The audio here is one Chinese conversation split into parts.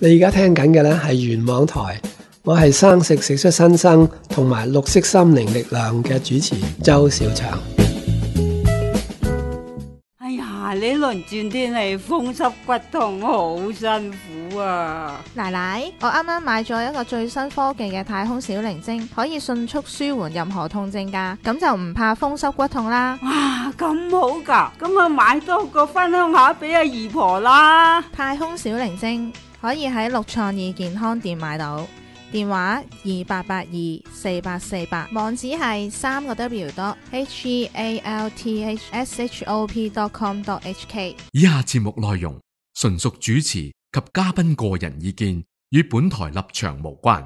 你而家聽緊嘅呢係元網台，我係生食食出新生同埋綠色心靈力量嘅主持周小祥。哎呀，呢輪轉天氣風濕骨痛，好辛苦啊！奶奶，我啱啱買咗一個最新科技嘅太空小靈精，可以迅速舒緩任何痛症噶，咁就唔怕風濕骨痛啦。哇，咁好噶，咁啊買多個分享下俾阿姨婆啦。太空小靈精可以喺六創意健康店買到，電話二八八二四八四八，網址係三個 W 多 H E A L T H S H O P dot com dot H K。以下節目內容純屬主持及嘉賓個人意見，與本台立場無關。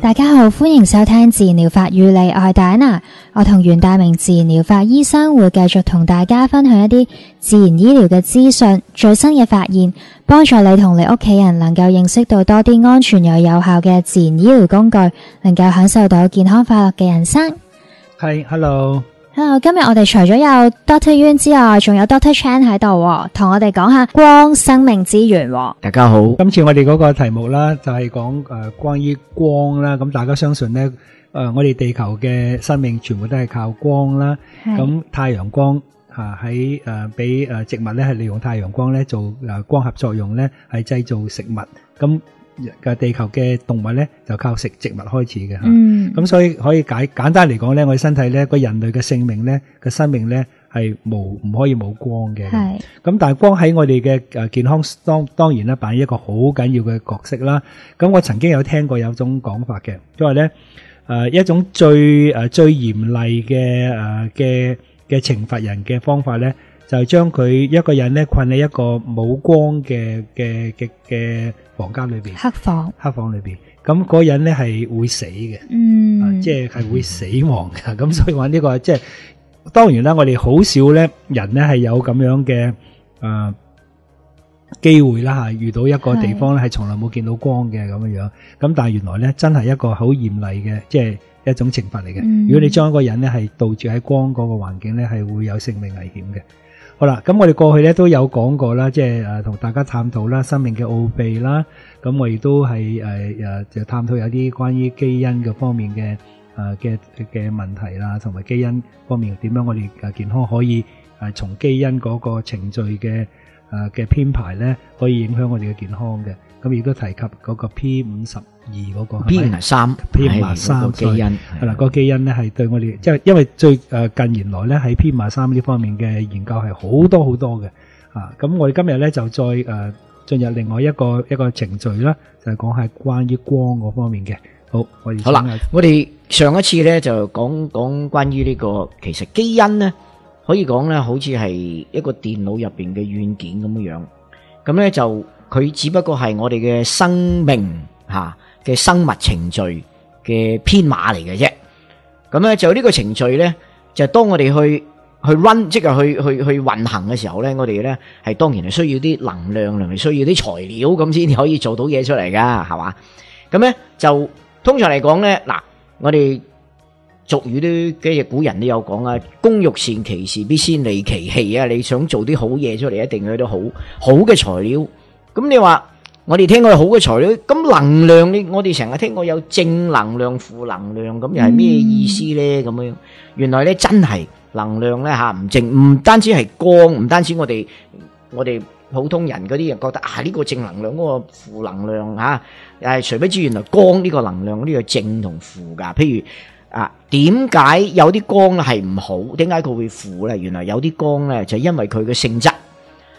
大家好，歡迎收聽自然療法與你，我係戴安娜。我同袁大明自然療法醫生會繼續同大家分享一啲自然醫療嘅資訊、最新嘅發現，幫助你同你屋企人能夠認識到多啲安全又有效嘅自然醫療工具，能夠享受到健康快樂嘅人生。係，hello。Hello，今日我哋除咗有 Doctor Yuen 之外，仲有 Doctor Chan 喺度，同我哋講下光生命之源。大家好，今次我哋嗰個題目啦，就係講誒關於光啦。咁大家相信咧，誒我哋地球嘅生命全部都係靠光啦。咁太陽光吓喺誒俾誒植物咧係利用太陽光咧做誒光合作用咧，係製造食物。咁嘅地球嘅動物咧就靠食植物開始嘅吓，咁、嗯、所以可以解簡單嚟講咧，我哋身體咧個人類嘅性命咧個生命咧係無唔可以冇光嘅。係咁，但係光喺我哋嘅誒健康當當然咧扮演一個好緊要嘅角色啦。咁我曾經有聽過有種講法嘅，因为咧誒一種最誒最嚴厲嘅誒嘅嘅懲罰人嘅方法咧，就係將佢一個人咧困喺一個冇光嘅嘅嘅嘅房間裏邊，黑房，黑房裏邊，咁嗰人咧係會死嘅，嗯，即係係會死亡嘅，咁所以話呢個即係當然啦，我哋好少咧人咧係有咁樣嘅誒機會啦吓，遇到一個地方咧係從來冇見到光嘅咁樣樣，咁但係原來咧真係一個好嚴厲嘅，即係一種懲罰嚟嘅。如果你將一個人咧係杜住喺光嗰個環境咧，係會有性命危險嘅。好啦，咁我哋過去咧都有講過啦，即係誒同大家探討啦生命嘅奧秘啦。咁我亦都係誒誒就探討有啲關於基因嘅方面嘅誒嘅嘅問題啦，同埋基因方面點樣我哋誒健康可以誒從基因嗰個程序嘅誒嘅編排咧，可以影響我哋嘅健康嘅。咁亦都提及嗰個 P 五十二嗰個 P 三 P 五三基因係啦，個基因咧係對我哋即係因為最誒近年來咧喺 P 三呢方面嘅研究係好多好多嘅啊！咁我哋今日咧就再誒進入另外一個一個程序啦，就係講係關於光嗰方面嘅。好，我哋好啦，我哋上一次咧就講講關於呢個其實基因咧可以講咧好似係一個電腦入边嘅軟件咁樣樣，咁咧就。佢只不過係我哋嘅生命吓嘅生物程序嘅編碼嚟嘅啫，咁咧就呢個程序咧，就當我哋去去 run 即係去去去運行嘅時候咧，我哋咧係當然係需要啲能量，同埋需要啲材料咁先可以做到嘢出嚟噶，係嘛？咁咧就通常嚟講咧，嗱，我哋俗語都嘅古人都有講啊，工欲善其事，必先利其器啊！你想做啲好嘢出嚟，一定要有啲好好嘅材料。咁你話我哋聽過好嘅材料，咁能量你我哋成日聽過有正能量、负能量，咁又係咩意思咧？咁樣原來咧真係能量咧吓，唔正，唔單止係光，唔單止我哋我哋普通人嗰啲人覺得啊呢個正能量，嗰個负能量吓，誒，誰不知原來光呢個能量呢个正同負噶？譬如啊，點解有啲光係唔好？點解佢會負咧？原來有啲光咧就因為佢嘅性質。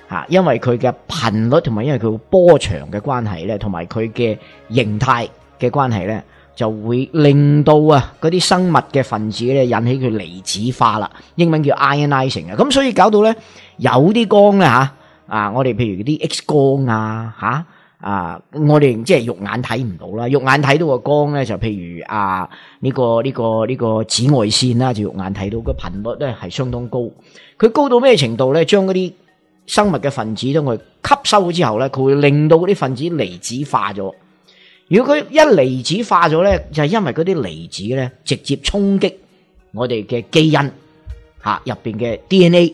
吓，因為佢嘅頻率同埋因為佢波長嘅關係咧，同埋佢嘅形態嘅關係咧，就會令到啊嗰啲生物嘅分子咧引起佢離子化啦，英文叫 ionizing 啊，咁所以搞到咧有啲光咧吓啊，我哋譬如啲 X 光啊吓，啊我哋即係肉眼睇唔到啦，肉眼睇到個光咧就譬如啊呢個呢个呢个紫外線啦，就肉眼睇到個頻率咧係相當高，佢高到咩程度咧？將嗰啲生物嘅分子當佢吸收咗之後咧，佢會令到嗰啲分子離子化咗。如果佢一離子化咗咧，就係因為嗰啲離子咧直接衝擊我哋嘅基因吓入边嘅 DNA，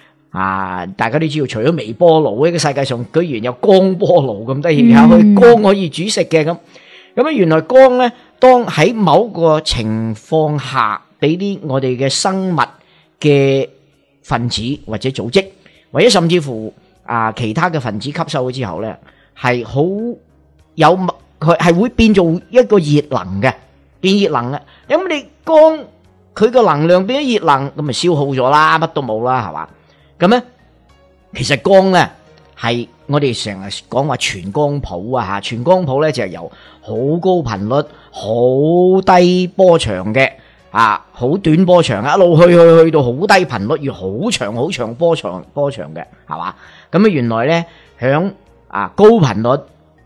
啊！大家都知道，除咗微波爐，呢個世界上居然有光波爐咁得意吓，佢光可以煮食嘅咁。咁啊，原來光咧，當喺某個情況下，俾啲我哋嘅生物嘅分子或者組織，或者甚至乎啊其他嘅分子吸收咗之後咧，係好有佢係會變做一個熱能嘅，變熱能嘅。咁你光佢個能量變咗熱能，咁咪消耗咗啦，乜都冇啦，係嘛？咁咧，其实光咧系我哋成日讲话全光谱啊吓，全光谱咧就係由好高频率、好低波长嘅啊，好短波长一路去去去到好低频率，要好长好长波长波长嘅，系嘛？咁啊，原来咧响啊高频率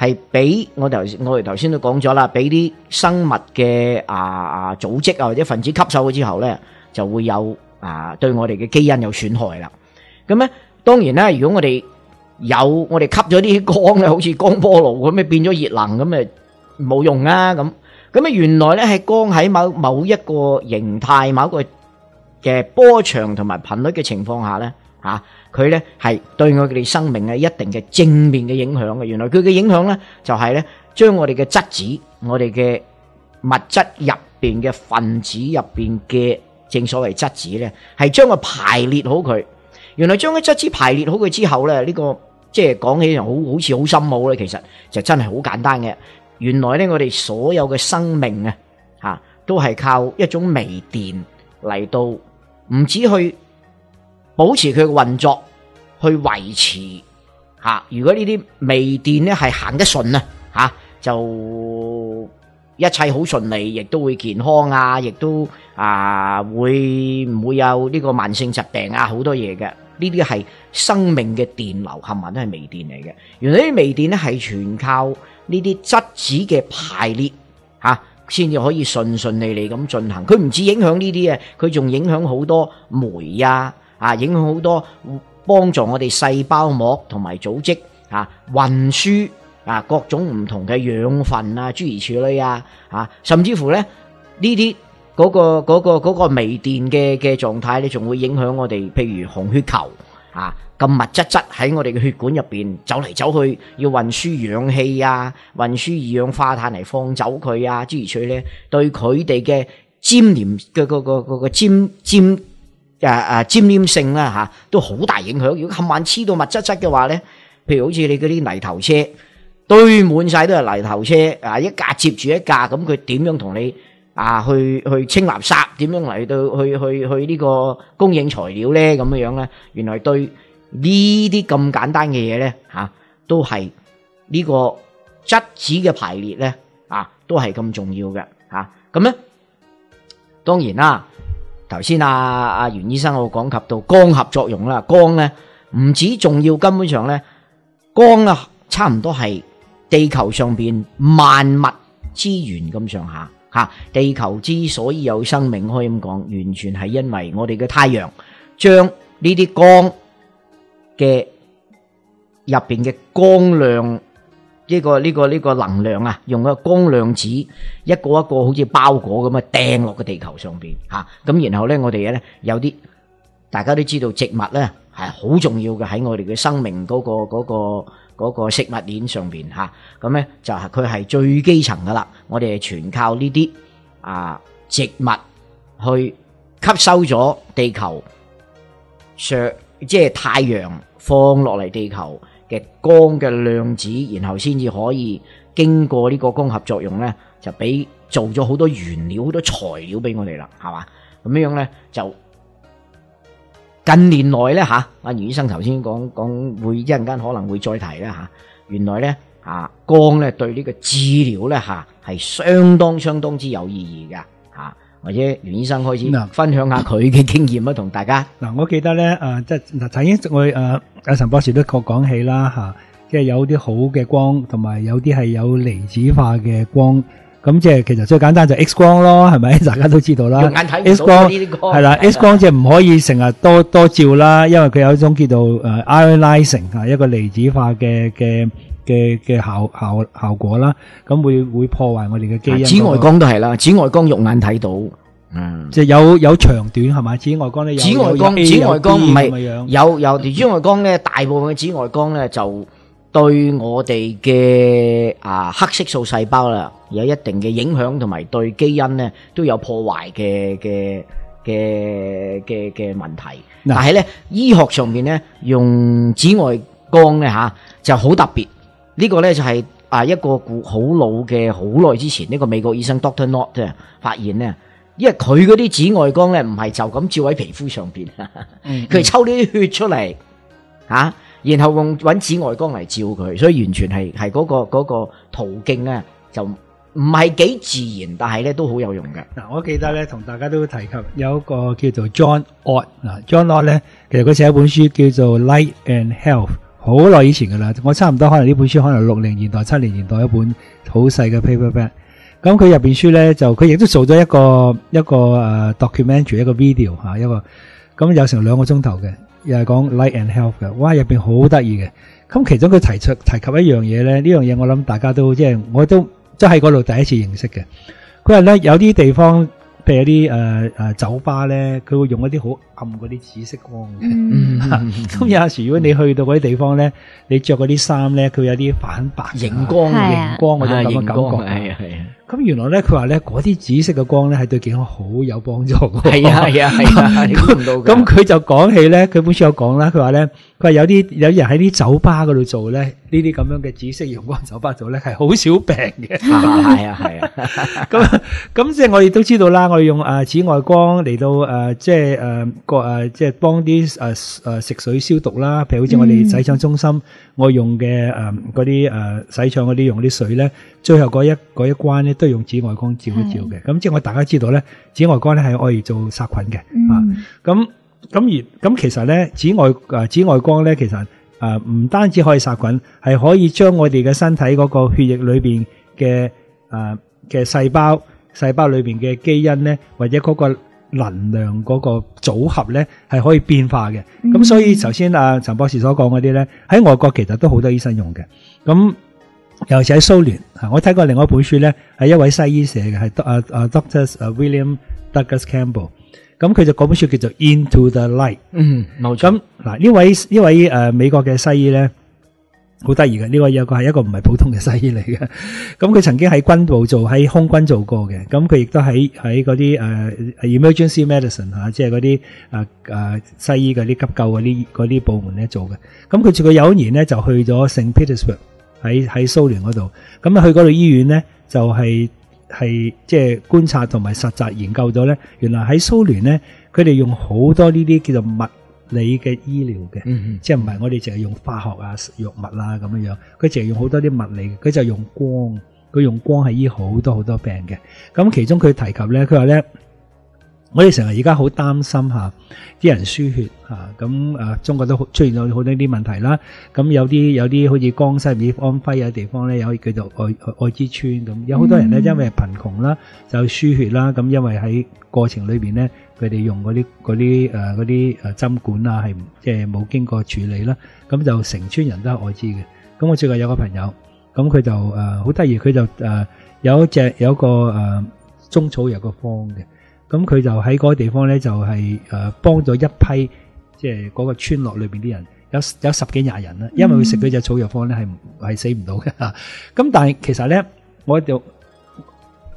係俾我頭我哋頭先都講咗啦，俾啲生物嘅啊啊組織啊或者分子吸收咗之後咧，就會有啊對我哋嘅基因有損害啦。咁咧。當然啦，如果我哋有我哋吸咗啲光咧，好似光波爐咁，咪變咗熱能咁，咪冇用啊！咁咁啊，原來咧係光喺某某一個形態、某一個嘅波長同埋頻率嘅情況下咧，吓佢咧係對我哋生命嘅一定嘅正面嘅影響嘅。原來佢嘅影響咧就係咧將我哋嘅質子、我哋嘅物質入边嘅分子入边嘅正所謂質子咧，係將佢排列好佢。原來將啲質子排列好佢之後咧，呢個即係講起好好似好深奧咧，其實就真係好簡單嘅。原來咧，我哋所有嘅生命啊，吓都係靠一種微電嚟到，唔止去保持佢嘅運作，去維持吓。如果呢啲微電咧係行得順啊，吓就一切好順利，亦都會健康啊，亦都啊會唔會有呢個慢性疾病啊，好多嘢嘅。呢啲係生命嘅電流，冚唪都係微電嚟嘅。原來啲微電咧係全靠呢啲質子嘅排列吓，先至可以順順利利咁進行。佢唔止影響呢啲啊，佢仲影響好多酶啊，啊影響好多幫助我哋細胞膜同埋組織啊運輸啊各種唔同嘅養分啊諸如此類啊，啊甚至乎咧呢啲。嗰個嗰個嗰個微電嘅嘅狀態咧，仲會影響我哋，譬如紅血球啊，咁密質質喺我哋嘅血管入邊走嚟走去，要運輸氧氣啊，運輸二氧化碳嚟放走佢啊，諸如此類咧，對佢哋嘅粘連嘅嗰個嗰個粘粘诶诶粘黏性啦吓，都好大影響。如果冚晚黐到密質質嘅話咧，譬如好似你嗰啲泥頭車堆滿晒都係泥頭車啊，一架接住一架，咁佢點樣同你？啊，去去清垃圾，點樣嚟到去去去呢個供應材料咧？咁樣樣咧，原來對呢啲咁簡單嘅嘢咧，吓都係呢個質子嘅排列咧，啊，都係咁重要嘅，吓咁咧。當然啦，頭先阿阿袁醫生我講及到光合作用啦，光咧唔止重要，根本上咧光啊，差唔多係地球上邊萬物資源咁上下。吓，地球之所以有生命，可以咁講，完全係因為我哋嘅太陽將呢啲光嘅入边嘅光亮，呢個呢个呢个能量啊，用個光量子一個一個好似包裹咁啊掟落個地球上邊吓，咁然後咧我哋咧有啲大家都知道植物咧係好重要嘅喺我哋嘅生命嗰個嗰個。嗰個食物鏈上边吓，咁咧就係佢係最基層噶啦。我哋係全靠呢啲啊植物去吸收咗地球上即係太陽放落嚟地球嘅光嘅量子，然後先至可以經過呢個光合作用咧，就俾做咗好多原料、好多材料俾我哋啦，係嘛？咁樣樣咧就近年來咧吓，阿袁醫生頭先講講會一陣間可能會再提啦吓。原來咧啊光咧對呢個治療咧吓係相當相當之有意義噶，或者袁醫生開始分享下佢嘅經驗啊，同大家。嗱，我記得咧誒，即係嗱，曾經我誒阿陳博士都講講起啦吓，即係有啲好嘅光，同埋有啲係有離子化嘅光。咁即係其實最簡單就 X 光咯，係咪？大家都知道啦。X 光係啦，X 光即係唔可以成日多多照啦，因為佢有一種叫做誒 ionizing 啊，一個離子化嘅嘅嘅嘅效效效果啦。咁會會破壞我哋嘅基因。紫外光都係啦，紫外光肉眼睇到，嗯，即係有有長短係咪？紫外光咧，紫外光紫外光唔係有有紫外光咧，大部分嘅紫外光咧就。對我哋嘅啊黑色素細胞啦，有一定嘅影響，同埋對基因咧都有破壞嘅嘅嘅嘅嘅問題。但係咧，醫學上面咧用紫外光咧吓就好特別。呢個咧就係啊一個古好老嘅好耐之前呢個美國醫生 Doctor 即係發現咧，因為佢嗰啲紫外光咧唔係就咁照喺皮膚上邊，佢係抽啲血出嚟啊。然後用揾紫外光嚟照佢，所以完全係係嗰個嗰個途徑咧，就唔係幾自然，但係咧都好有用嘅。嗱，我記得咧同大家都提及有一個叫做 John Ott 嗱，John Ott 咧其實佢寫一本書叫做 Light and Health，好耐以前噶啦，我差唔多可能呢本書可能六零年代、七零年代一本好細嘅 paperback。咁佢入邊書咧就佢亦都做咗一個一個誒 documentary 一個 video 吓一個，咁有成兩個鐘頭嘅。又係講 light and health 嘅，哇入边好得意嘅。咁其中佢提出提及一樣嘢咧，呢樣嘢我諗大家都即係我都即係喺嗰度第一次認識嘅。佢話咧有啲地方，譬如有啲诶诶酒吧咧，佢會用一啲好暗嗰啲紫色光嘅。咁有陣時如果你去到嗰啲地方咧，你着嗰啲衫咧，佢有啲反白熒光熒光嗰種咁嘅感覺。係啊係啊。咁原來咧，佢話咧嗰啲紫色嘅光咧係對健康好有幫助。係啊係啊係啊，咁佢就講起咧，佢本書有講啦，佢話咧，佢話有啲有人喺啲酒吧嗰度做咧，呢啲咁樣嘅紫色陽光酒吧做咧係好少病嘅。係啊係啊，咁咁即係我哋都知道啦，我哋用誒紫外光嚟到誒即係誒個誒即係幫啲誒誒食水消毒啦，譬如好似我哋洗腸中心我用嘅誒嗰啲誒洗腸嗰啲用啲水咧，最後嗰一嗰一關咧。都用紫外光照一照嘅，咁即係我大家知道咧，紫外光咧係可以做殺菌嘅，啊，咁咁而咁其實咧紫外誒紫外光咧其實誒唔單止可以殺菌，係可以將我哋嘅身體嗰個血液裏邊嘅誒嘅細胞細胞裏邊嘅基因咧，或者嗰個能量嗰個組合咧係可以變化嘅，咁所以頭先阿陳博士所講嗰啲咧喺外國其實都好多醫生用嘅，咁。尤其喺蘇聯，我睇過另外一本書咧，係一位西醫寫嘅，係啊啊 Doctor William Douglas Campbell，咁佢就嗰本書叫做 Into the Light。嗯，冇錯。咁嗱呢位呢位誒美國嘅西醫咧，好得意嘅，呢位有個係一個唔係普通嘅西醫嚟嘅。咁佢曾經喺軍部做，喺空軍做過嘅。咁佢亦都喺喺嗰啲誒 Emergency Medicine 吓，即係嗰啲誒誒西醫嗰啲急救嗰啲嗰啲部門咧做嘅。咁佢住過有一年咧就去咗聖 Petersburg。喺喺蘇聯嗰度，咁啊去嗰度醫院咧，就係係即係觀察同埋實習研究咗咧。原來喺蘇聯咧，佢哋用好多呢啲叫做物理嘅醫療嘅，嗯、即係唔係我哋淨係用化學啊、藥物啊咁樣樣。佢淨係用好多啲物理，佢就用光，佢用光係醫好多好多病嘅。咁其中佢提及咧，佢話咧。我哋成日而家好擔心吓，啲人輸血吓，咁誒，中國都出現咗好多啲問題啦。咁有啲有啲好似江西、美安徽有啲地方咧，有叫做愛愛滋村咁，有好多人咧因為貧窮啦，就輸血啦。咁因為喺過程裏邊咧，佢哋用嗰啲嗰啲誒嗰啲誒針管啊，係即係冇經過處理啦，咁就成村人都係愛滋嘅。咁我最近有個朋友，咁佢就誒好得意，佢就誒有一隻有一個誒中草藥個方嘅。咁佢就喺嗰個地方咧，就係誒幫咗一批，即係嗰個村落裏邊啲人，有有十幾廿人啦。因為佢食嗰隻草藥方咧，係係死唔到嘅吓。咁但係其實咧，我就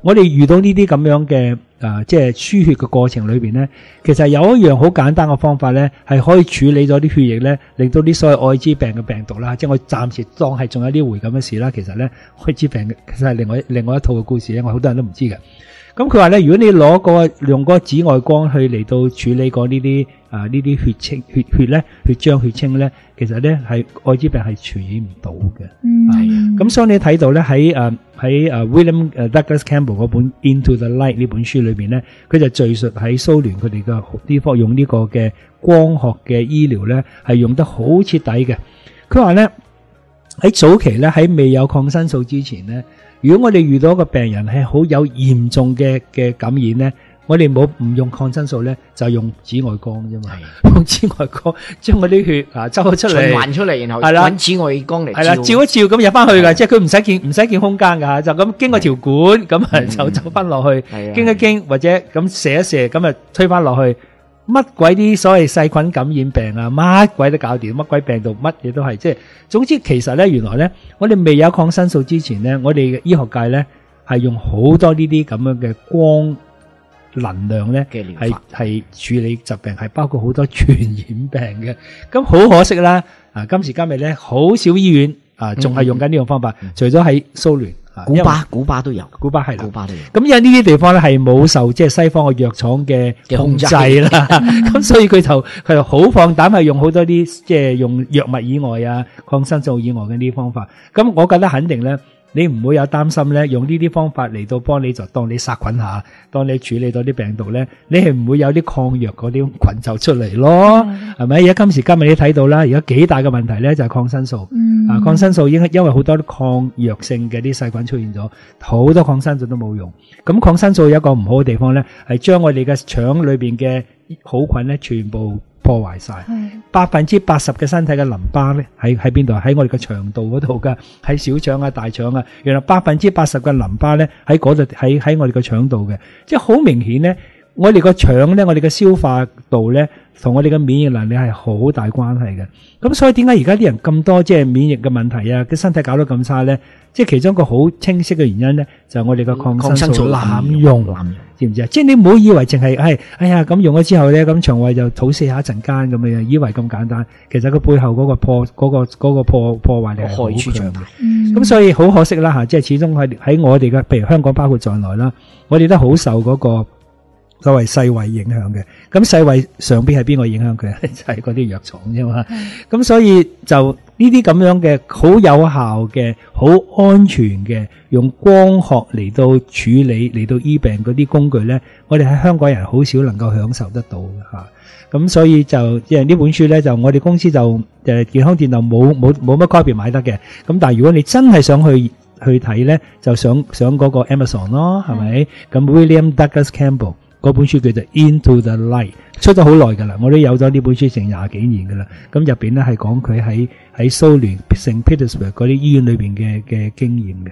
我哋遇到呢啲咁样嘅啊，即系输血嘅过程里边咧，其实有一样好简单嘅方法咧，系可以处理咗啲血液咧，令到啲所謂艾滋病嘅病毒啦，即系我暂时当系仲有啲回咁嘅事啦。其实咧，艾滋病其实系另外另外一套嘅故事咧，我好多人都唔知嘅。咁佢話咧，如果你攞個用嗰個紫外光去嚟到處理過呢啲啊呢啲血清血血咧血漿血清咧，其實咧係艾滋病係傳染唔到嘅。嗯，咁所以你睇到咧喺誒喺誒 William 誒 Douglas Campbell 嗰本 Into the Light 呢本書裏邊咧，佢就敘述喺蘇聯佢哋嘅呢科用呢個嘅光學嘅醫療咧係用得好徹底嘅。佢話咧喺早期咧喺未有抗生素之前咧。如果我哋遇到一個病人係好有嚴重嘅嘅感染咧，我哋冇唔用抗生素咧，就用紫外光啫嘛。用紫外光將嗰啲血啊抽咗出嚟，循環出嚟，然後揾紫外光嚟係啦，照。一照咁入翻去噶，即係佢唔使見唔使見空間噶，就咁經過條管咁啊就走翻落去，經一經或者咁射一射咁啊推翻落去。乜鬼啲所謂細菌感染病啊，乜鬼都搞掂，乜鬼病毒乜嘢都係，即係總之其實咧，原來咧，我哋未有抗生素之前咧，我哋嘅醫學界咧係用好多呢啲咁樣嘅光能量咧，係係處理疾病，係包括好多傳染病嘅。咁好可惜啦，啊今時今日咧，好少醫院啊仲係用緊呢種方法，除咗喺蘇聯。古巴古巴都有，古巴系古巴都有。咁因为呢啲地方咧系冇受即系西方嘅药厂嘅控制啦，咁所以佢就佢就好放膽系用好多啲即系用药物以外啊，抗生素以外嘅呢啲方法。咁我觉得肯定咧。你唔會有擔心咧，用呢啲方法嚟到幫你就當你殺菌下，當你處理到啲病毒咧，你係唔會有啲抗藥嗰啲菌就出嚟咯，係咪？而家今時今日你睇到啦，而家幾大嘅問題咧就係抗生素，啊抗生素因因為好多抗藥性嘅啲細菌出現咗，好多抗生素都冇用。咁抗生素有一個唔好嘅地方咧，係將我哋嘅腸裏邊嘅好菌咧全部。破坏晒，百分之八十嘅身体嘅淋巴咧喺喺边度？喺我哋嘅肠道嗰度噶，喺小肠啊、大肠啊，原来百分之八十嘅淋巴咧喺嗰度，喺喺我哋嘅肠道嘅，即系好明显咧，我哋個腸咧，我哋嘅消化道咧，同我哋嘅免疫能力係好大關係嘅。咁所以點解而家啲人咁多即係免疫嘅問題啊？嘅身體搞到咁差咧？即係其中一個好清晰嘅原因咧，就係我哋嘅抗生素濫用，知唔知啊？即係你唔好以為淨係係，哎呀咁用咗之後咧，咁腸胃就肚瀉下一陣間咁樣，以為咁簡單。其實佢背後嗰個破嗰個嗰個破破壞力係好強嘅。咁所以好可惜啦吓，即係始終喺喺我哋嘅，譬如香港包括在內啦，我哋都好受嗰個。所謂世衛影響嘅，咁世衛上邊係邊個影響佢？就係嗰啲藥廠啫嘛。咁所以就呢啲咁樣嘅好有效嘅、好安全嘅，用光學嚟到處理嚟到醫病嗰啲工具咧，我哋喺香港人好少能夠享受得到嘅吓。咁所以就即係呢本書咧，就我哋公司就誒健康電腦冇冇冇乜 copy 買得嘅。咁但係如果你真係想去去睇咧，就上上嗰個 Amazon 咯，係咪？咁 William Douglas Campbell。嗰本書叫做《Into the Light》，出咗好耐噶啦，我都有咗呢本書成廿幾年噶啦。咁入邊咧係講佢喺喺蘇聯聖彼得堡嗰啲醫院裏邊嘅嘅經驗嘅。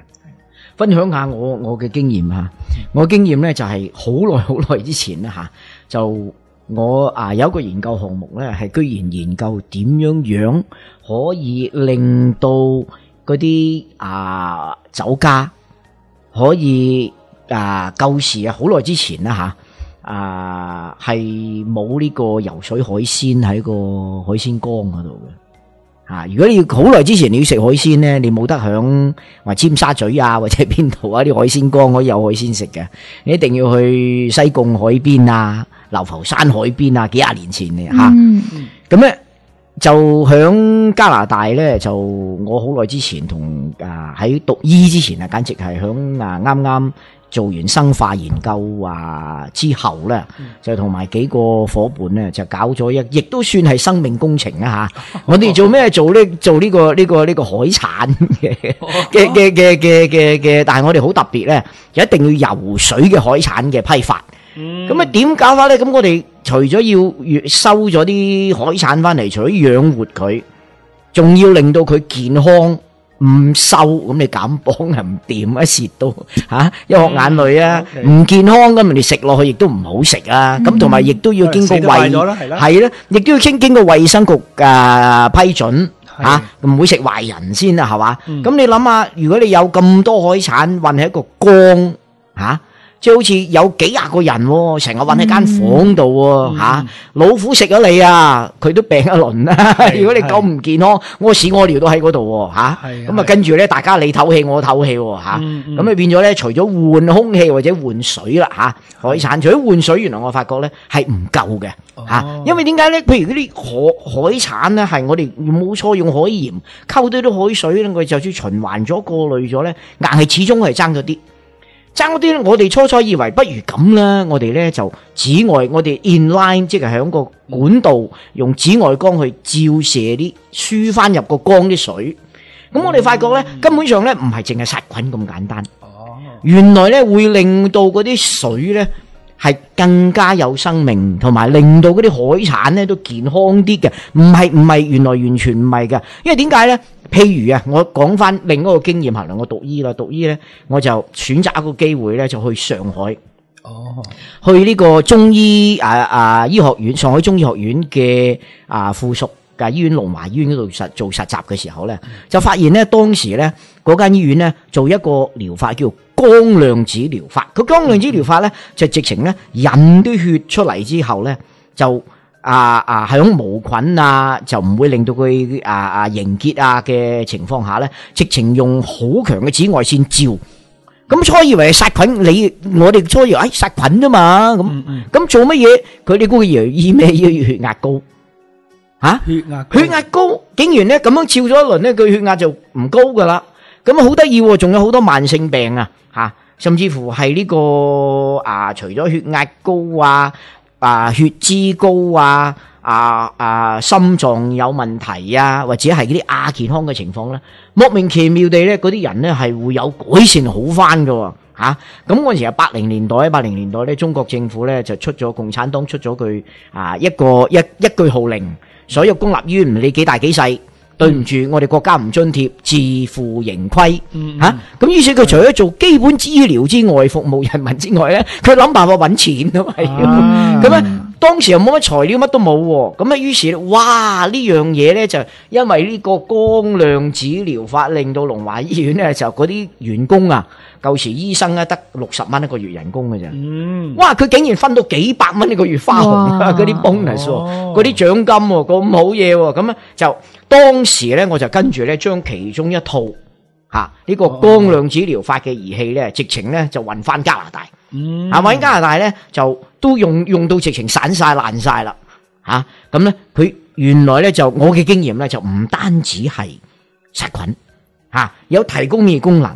分享下我我嘅經驗吓，我經驗咧就係好耐好耐之前啦吓，就我啊有一個研究項目咧，係居然研究點樣樣可以令到嗰啲啊酒家可以啊舊時啊好耐之前啦吓。啊，係冇呢個游水海鮮喺個海鮮缸嗰度嘅。啊，如果你要好耐之前你要食海鮮咧，你冇得響話尖沙咀啊或者邊度啊啲海鮮缸可以有海鮮食嘅，你一定要去西貢海邊啊、流浮山海邊啊，幾廿年前嘅吓。咁咧、嗯、就響加拿大咧，就我好耐之前同啊喺讀醫之前啊，簡直係響啊啱啱。做完生化研究啊之後咧，就同埋幾個伙伴咧，就搞咗一，亦都算係生命工程啊吓！我哋做咩做呢？做呢個呢個呢個海產嘅 嘅嘅嘅嘅嘅嘅，但係我哋好特別咧，就一定要游水嘅海產嘅批發。咁啊點搞法咧？咁我哋除咗要收咗啲海產翻嚟，除咗養活佢，仲要令到佢健康。唔瘦咁你減磅係唔掂啊，蝕到 吓一殼眼淚啊，唔健康咁，你食落去亦都唔好食啊。咁同埋亦都要經過衛係啦，亦都要經經過衛生局嘅批准吓，唔會食壞人先啊，係嘛？咁你諗下，如果你有咁多海產運喺一個缸吓，即係好似有幾廿個人喎，成日韞喺間房度喎嚇，老虎食咗你啊，佢都病一輪啦。如果你咁唔健康，屙屎屙尿都喺嗰度喎嚇，咁啊跟住咧，大家你唞氣我唞氣喎嚇，咁啊變咗咧，除咗換空氣或者換水啦嚇，海產除咗換水，原來我發覺咧係唔夠嘅嚇，因為點解咧？譬如嗰啲海海產咧，係我哋冇錯用海鹽溝多啲海水咧，佢就算循環咗過濾咗咧，硬係始終係爭咗啲。爭嗰啲我哋初初以為不如咁啦，我哋咧就紫外，我哋 inline 即係喺個管道用紫外光去照射啲輸翻入個缸啲水。咁我哋發覺咧，根本上咧唔係淨係殺菌咁簡單。哦，原來咧會令到嗰啲水咧係更加有生命，同埋令到嗰啲海產咧都健康啲嘅。唔係唔係，原來完全唔係嘅。因為點解咧？譬如啊，我講翻另一個經驗，可能我讀醫啦，讀醫咧，我就選擇一個機會咧，就去上海，哦，去呢個中醫啊啊醫學院，上海中醫學院嘅啊附屬嘅醫院龍華醫院嗰度实做實習嘅時候咧，就發現咧當時咧嗰間醫院咧做一個療法叫光量子療法，佢光量子療法咧就直情咧引啲血出嚟之後咧就。啊啊，係種無菌啊，就唔會令到佢啊啊凝結啊嘅情況下咧，直情用好強嘅紫外線照。咁初以為係殺菌，你我哋初以為誒殺菌啫嘛。咁咁做乜嘢？佢哋估以為醫咩？醫血壓高吓？血壓血壓高，竟然咧咁樣照咗一輪咧，佢血壓就唔高噶啦。咁啊好得意，仲有好多慢性病啊吓，甚至乎係呢個啊，除咗血壓高啊。啊，血脂高啊，啊啊，心脏有问题啊，或者系嗰啲亚健康嘅情况咧，莫名其妙地咧，嗰啲人咧系会有改善好翻噶。吓。咁嗰陣時八零年代，八零年代咧，中国政府咧就出咗共产党出咗句啊一个一一句号令，所有公立医院唔理几大几细。對唔住，我哋國家唔津貼，自負盈虧吓。咁於是佢除咗做基本醫療之外，服務人民之外咧，佢諗辦法搵錢都係。咁咧，當時又冇乜材料，乜都冇。咁啊，於是哇呢樣嘢咧就因為呢個光量子療法，令到龍華醫院咧就嗰啲員工啊，舊時醫生咧得六十蚊一個月人工嘅啫。哇！佢竟然分到幾百蚊一個月花紅啊！嗰啲 bonus，嗰啲獎金，咁好嘢。咁啊就。當時咧，我就跟住咧，將其中一套吓呢個光量子療法嘅儀器咧，直情咧就運翻加拿大。嗯，啊，運加拿大咧就都用用到直情散晒爛晒啦。吓咁咧，佢原來咧就我嘅經驗咧就唔單止係殺菌吓，有提供免疫功能，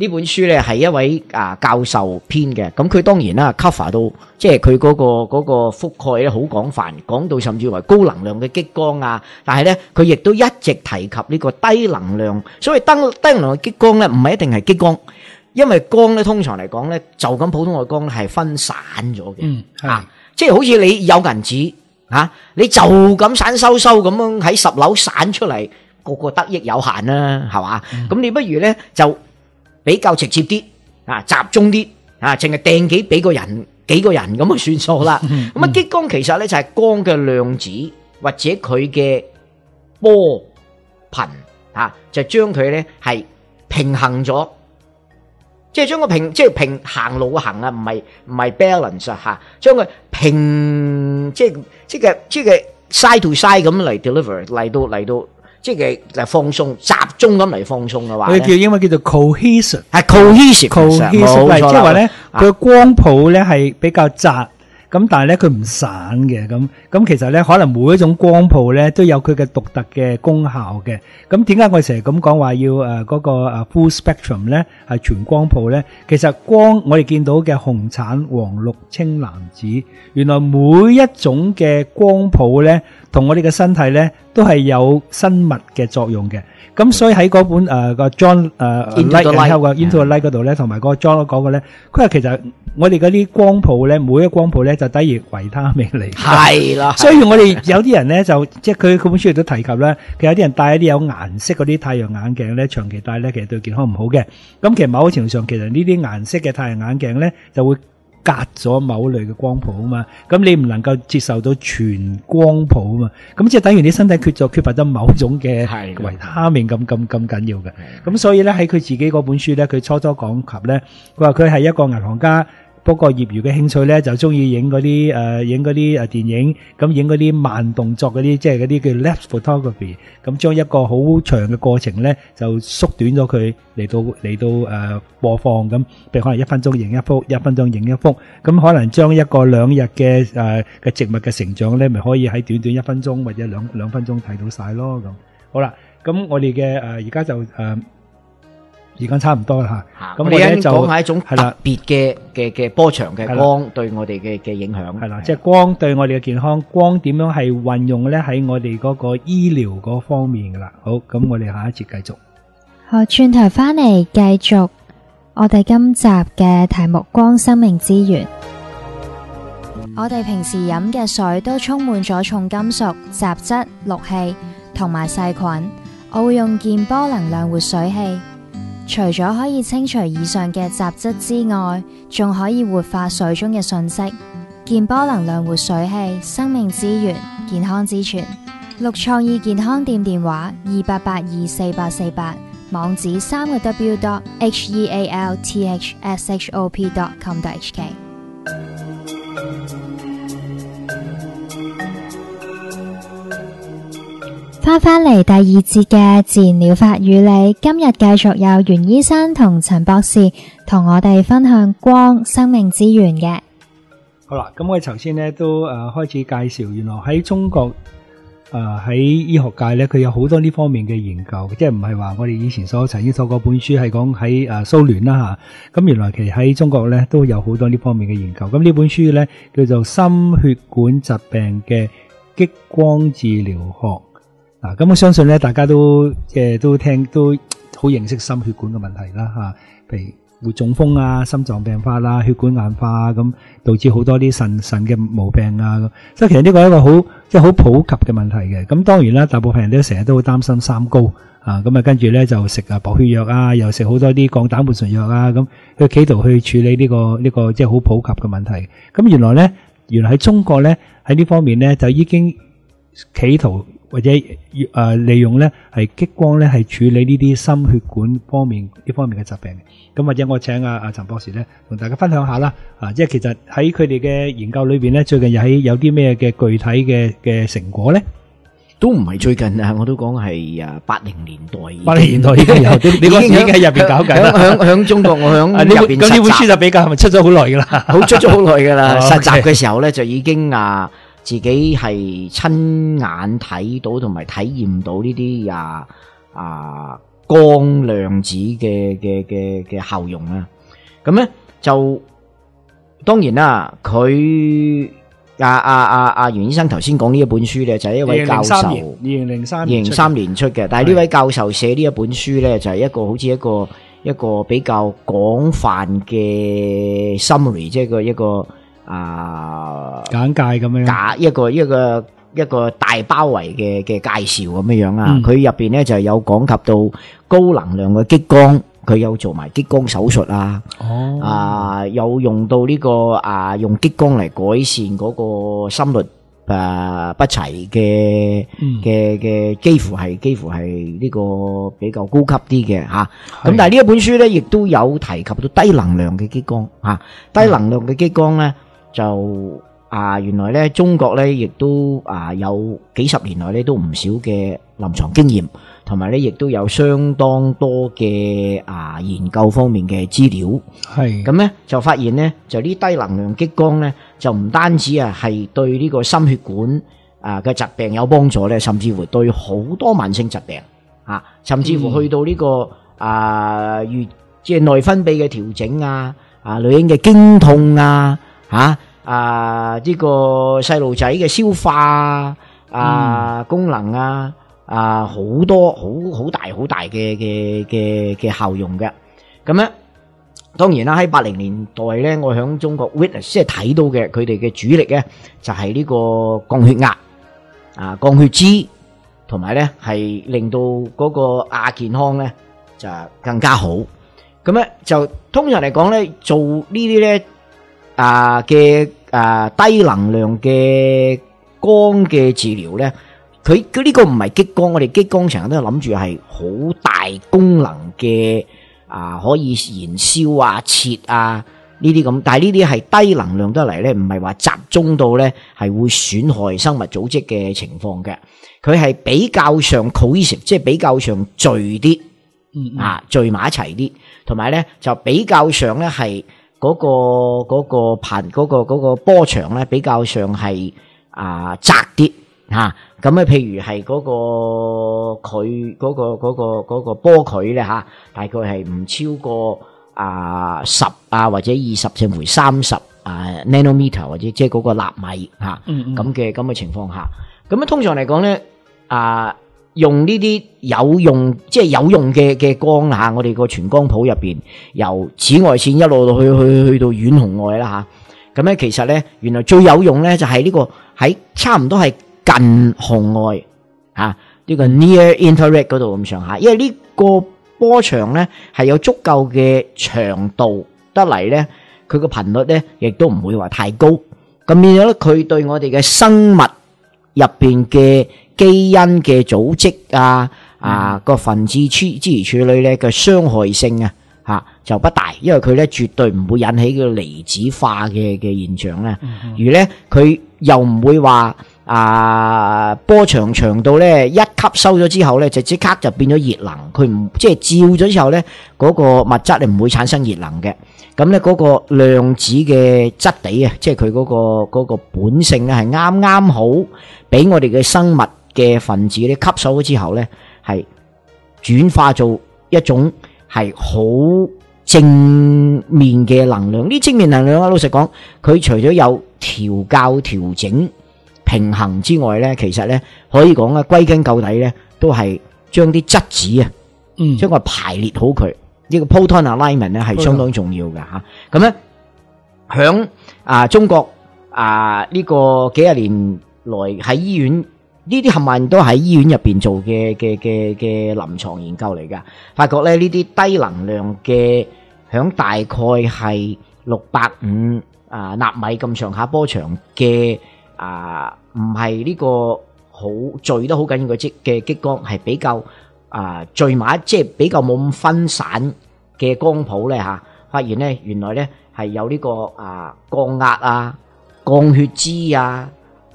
呢本書咧係一位啊教授編嘅。咁佢當然啦，cover 到即係佢嗰個嗰個覆蓋咧好廣泛，講到甚至為高能量嘅激光啊。但係咧，佢亦都一直提及呢個低能量。所謂低低能量嘅激光咧，唔係一定係激光。因為光咧，通常嚟講咧，就咁普通嘅光係分散咗嘅，嗯，啊，即係好似你有銀紙，啊，你就咁散收收咁樣喺十樓散出嚟，個個得益有限啦，係嘛？咁、嗯、你不如咧就比較直接啲，啊，集中啲，啊，淨係掟幾俾個人幾個人咁就算數啦。咁、嗯、啊，激光其實咧就係光嘅量子或者佢嘅波頻，啊，就將佢咧係平衡咗。即係將個平，即係平行路行啊，唔係唔係 balance 啊吓，將佢平，即係即係即係 side to side 咁嚟 deliver 嚟到嚟到，即系嚟放松，集中咁嚟放松嘅话，佢叫英文叫做 cohesion，系 cohesion，cohesion，即系话咧，佢嘅光谱咧系比较窄。咁但係咧佢唔散嘅，咁咁其實咧可能每一種光譜咧都有佢嘅獨特嘅功效嘅。咁點解我成日咁講話要誒嗰個誒 full spectrum 咧係全光譜咧？其實光我哋見到嘅紅橙黃綠青藍紫，原來每一種嘅光譜咧同我哋嘅身體咧。都係有生物嘅作用嘅。咁所以喺嗰本誒個 John 誒 Light and Health 嘅 Into the Light 嗰度咧，同埋嗰個 John 講嘅咧，佢話其實我哋嗰啲光譜咧，每一個光譜咧就等於維他命嚟。係啦，所以我哋有啲人咧就即係佢佢本書亦都提及咧，其實有啲人戴一啲有顏色嗰啲太陽眼鏡咧，長期戴咧其實對健康唔好嘅。咁其實某程度上，其實呢啲顏色嘅太陽眼鏡咧就會。隔咗某類嘅光譜啊嘛，咁你唔能夠接受到全光譜啊嘛，咁即係等於你身體缺咗缺乏咗某種嘅維他命咁咁咁緊要嘅，咁所以咧喺佢自己嗰本書咧，佢初初講及咧，佢話佢係一個銀行家。不過業餘嘅興趣咧，就中意影嗰啲誒，影嗰啲誒電影，咁影嗰啲慢動作嗰啲，即係嗰啲叫 lapse photography，咁將一個好長嘅過程咧，就縮短咗佢嚟到嚟到誒播放，咁譬如可能一分鐘影一幅，一分鐘影一幅，咁可能將一個兩日嘅誒嘅植物嘅成長咧，咪可以喺短短一分鐘或者兩兩分鐘睇到晒咯，咁。好啦，咁我哋嘅誒而家就誒。時間差唔多啦吓，咁我哋就講下一種特別嘅嘅嘅波長嘅光對我哋嘅嘅影響。係啦，即係光對我哋嘅健康，光點樣係運用咧喺我哋嗰個醫療嗰方面噶啦。好，咁我哋下一節繼續。好，轉頭翻嚟繼續我哋今集嘅題目：光生命之源。我哋平時飲嘅水都充滿咗重金屬、雜質、氯氣同埋細菌。我會用健波能量活水器。除咗可以清除以上嘅雜質之外，仲可以活化水中嘅信息。健波能量活水器，生命之源，健康之泉。六創意健康店電話：二八八二四八四八，網址三个 W dot H E A L T H S H O P dot com dot H K。翻返嚟第二节嘅自然疗法与你，今日继续有袁医生同陈博士同我哋分享光生命之源嘅。好啦，咁我哋头先咧都诶开始介绍，原来喺中国诶喺医学界咧，佢有好多呢方面嘅研究，即系唔系话我哋以前所曾經所嗰本书系讲喺诶苏联啦 吓，咁原来其實喺中国咧都有好多呢方面嘅研究。咁呢本书咧叫做《心血管疾病嘅激光治療學》。嗱，咁我相信咧，大家都誒都聽都好認識心血管嘅問題啦，吓，譬如會中風啊、心臟病發啦、血管硬化啊，咁導致好多啲腎腎嘅毛病啊，咁，所以其實呢個係一個好即系好普及嘅問題嘅。咁當然啦，大部分人都成日都好擔心三高啊，咁啊跟住咧就食啊薄血藥啊，又食好多啲降膽固醇藥啊，咁去企圖去處理呢個呢个即係好普及嘅問題。咁原來咧，原來喺中國咧喺呢方面咧就已經企圖。或者誒利用咧係激光咧係處理呢啲心血管方面呢方面嘅疾病嘅，咁或者我請阿阿陳博士咧同大家分享下啦，啊，即係其實喺佢哋嘅研究裏邊咧，最近又喺有啲咩嘅具體嘅嘅成果咧？都唔係最近啊，我都講係啊八零年代，八零年代已經有，你嗰時已經喺入邊搞緊啦。響響中國，我響 入邊實習。咁呢本書就比較係咪出咗好耐噶啦？好出咗好耐噶啦，實習嘅時候咧就已經啊。自己係親眼睇到同埋體驗到呢啲啊啊光量子嘅嘅嘅嘅效用啊，咁咧就當然啦，佢阿阿阿阿袁醫生頭先講呢一本書咧，就係一位教授，二零零三二零三年出嘅，但係呢位教授寫呢一本書咧，就係一個好似一個一個比較廣泛嘅 summary，即係個一個。啊，簡介咁樣，假一個一個一個大包圍嘅嘅介紹咁樣樣啊，佢入邊咧就有講及到高能量嘅激光，佢有做埋激光手術啊，哦，啊有用到呢個啊用激光嚟改善嗰個心率誒不齊嘅嘅嘅，幾乎係幾乎係呢個比較高級啲嘅吓，咁但係呢一本書咧亦都有提及到低能量嘅激光吓，低能量嘅激光咧。就啊，原來咧中國咧亦都啊有幾十年來咧都唔少嘅臨床經驗，同埋咧亦都有相當多嘅啊研究方面嘅資料。係咁咧就發現咧就呢低能量激光咧就唔單止啊係對呢個心血管啊嘅疾病有幫助咧，甚至乎對好多慢性疾病啊，甚至乎去到呢個啊月即係內分泌嘅調整啊，啊女人嘅經痛啊。吓啊！呢個細路仔嘅消化啊功能啊啊好多好好大好大嘅嘅嘅嘅效用嘅。咁咧，當然啦，喺八零年代咧，我响中國 witness 即係睇到嘅，佢哋嘅主力咧就係呢個降血壓啊降血脂，同埋咧係令到嗰個亞健康咧就更加好。咁咧就通常嚟講咧，做呢啲咧啊嘅啊低能量嘅光嘅治療咧，佢佢呢個唔係激光，我哋激光成日都谂住係好大功能嘅啊，可以燃燒啊、切啊呢啲咁，但係呢啲係低能量得嚟咧，唔係話集中到咧係會損害生物組織嘅情況嘅，佢係比較上 cohesive，即係比較上聚啲。啊，聚埋一齊啲，同埋咧就比較上咧係嗰個嗰個頻嗰個嗰個波長咧比較上係啊窄啲吓，咁咧譬如係嗰個佢嗰個嗰個嗰個波距咧吓，大概係唔超過啊十啊或者二十甚至乎三十啊 nanometer 或者即係嗰個納米吓，咁嘅咁嘅情況下，咁啊通常嚟講咧啊。用呢啲有用，即係有用嘅嘅光吓，我哋個全光譜入边，由紫外線一路去去去到遠紅外啦吓。咁咧，其實咧，原來最有用咧就係呢個喺差唔多係近紅外吓呢個 near infrared 嗰度咁上下，因為呢個波長咧係有足夠嘅長度得嚟咧，佢個頻率咧亦都唔會話太高。咁變咗咧，佢對我哋嘅生物入边嘅。基因嘅組織啊，啊個分子處之如處理咧嘅傷害性啊，吓就不大，因為佢咧絕對唔會引起個離子化嘅嘅現象咧，而咧佢又唔會話啊波長長到咧一吸收咗之後咧就即刻就變咗熱能，佢唔即係照咗之後咧嗰個物質係唔會產生熱能嘅，咁咧嗰個量子嘅質地啊，即係佢嗰個嗰個本性咧係啱啱好俾我哋嘅生物。嘅分子咧吸收咗之後咧，係轉化做一種係好正面嘅能量。呢正面能量啊，老實講，佢除咗有調教、調整、平衡之外咧，其實咧可以講啊，歸根究底咧，都係將啲質子啊，嗯，將佢排列好佢。呢個 proton alignment 咧係相當重要嘅吓。咁咧響啊中國啊呢個幾十年來喺醫院。呢啲冚唪唥都喺醫院入边做嘅嘅嘅嘅臨床研究嚟噶，發覺咧呢啲低能量嘅，響大概係六百五啊納米咁上下波長嘅啊，唔係呢個好聚得好緊要嘅激嘅激光，係比較啊聚埋，即係比較冇咁分散嘅光譜咧吓，發現咧原來咧係有呢個啊降壓啊降血脂啊。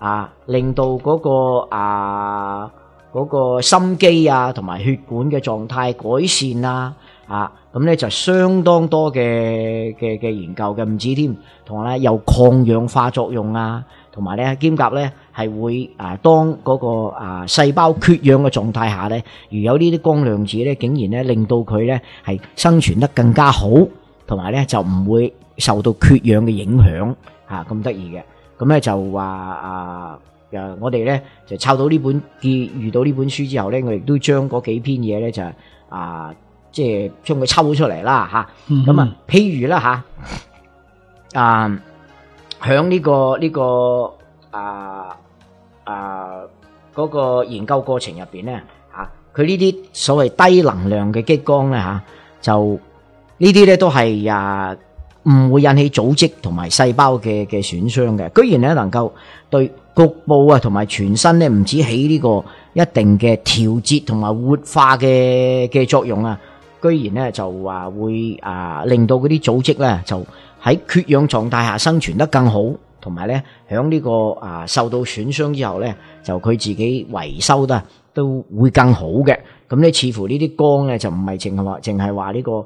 啊，令到嗰個啊嗰個心肌啊同埋血管嘅狀態改善啊，啊咁咧就相當多嘅嘅嘅研究嘅，唔止添，同埋咧有抗氧化作用啊，同埋咧兼夾咧係會啊當嗰個啊細胞缺氧嘅狀態下咧，如有呢啲光量子咧，竟然咧令到佢咧係生存得更加好，同埋咧就唔會受到缺氧嘅影響，吓咁得意嘅。咁咧就話啊，誒，我哋咧就抄到呢本見遇到呢本書之後咧，我亦都將嗰幾篇嘢咧就啊，即係將佢抽出嚟啦吓。咁啊，譬如啦吓，啊，響呢個呢個啊啊嗰個研究過程入邊咧吓，佢呢啲所謂低能量嘅激光咧吓，就呢啲咧都係啊。唔會引起組織同埋細胞嘅嘅損傷嘅，居然咧能夠對局部啊同埋全身咧唔止起呢個一定嘅調節同埋活化嘅嘅作用啊，居然咧就話會啊令到嗰啲組織咧就喺缺氧狀態下生存得更好，同埋咧響呢個啊受到損傷之後咧就佢自己維修得都會更好嘅。咁咧似乎呢啲光咧就唔係淨係話淨係話呢個。